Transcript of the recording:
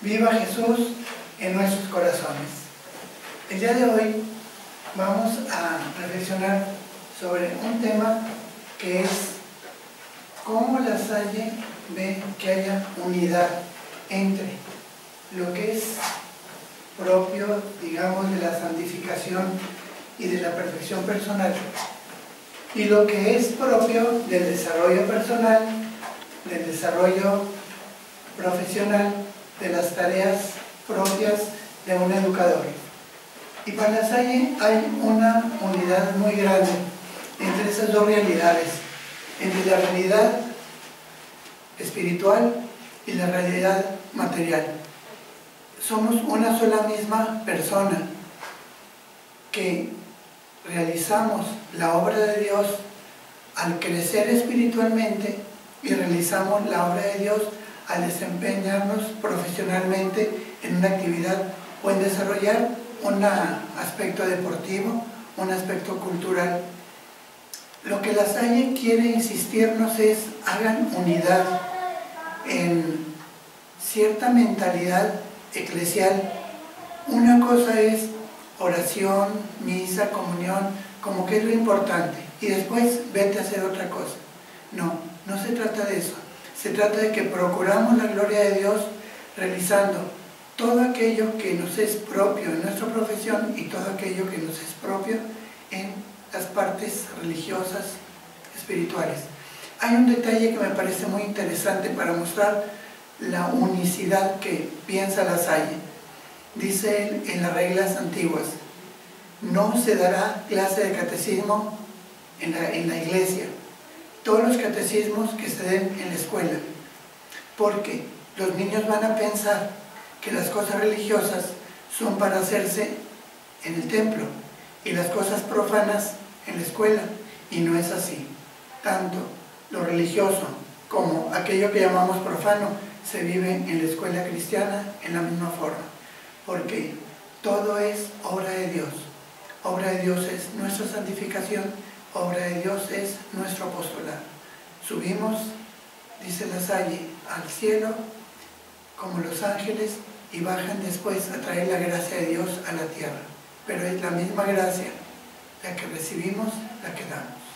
Viva Jesús en nuestros corazones. El día de hoy vamos a reflexionar sobre un tema que es cómo la Salle ve que haya unidad entre lo que es propio, digamos, de la santificación y de la perfección personal y lo que es propio del desarrollo personal, del desarrollo profesional, de las tareas propias de un educador. Y para la Salle hay una unidad muy grande entre esas dos realidades, entre la realidad espiritual y la realidad material. Somos una sola misma persona que realizamos la obra de Dios al crecer espiritualmente y realizamos la obra de Dios al desempeñarnos profesionalmente en una actividad o en desarrollar un aspecto deportivo, un aspecto cultural. Lo que la Salle quiere insistirnos es hagan unidad en cierta mentalidad eclesial. Una cosa es oración, misa, comunión, como que es lo importante, y después vete a hacer otra cosa. No, se trata de eso. Se trata de que procuramos la gloria de Dios realizando todo aquello que nos es propio en nuestra profesión y todo aquello que nos es propio en las partes religiosas, espirituales. Hay un detalle que me parece muy interesante para mostrar la unicidad que piensa la Salle. Dice en las reglas antiguas, no se dará clase de catecismo en en la iglesia, todos los catecismos que se den en la escuela, porque los niños van a pensar que las cosas religiosas son para hacerse en el templo y las cosas profanas en la escuela, y no es así. Tanto lo religioso como aquello que llamamos profano se vive en la escuela cristiana en la misma forma, porque todo es obra de Dios. Obra de Dios es nuestra santificación obra de Dios es nuestro apostolado. Subimos, dice la Salle, al cielo como los ángeles y bajan después a traer la gracia de Dios a la tierra. Pero es la misma gracia la que recibimos, la que damos.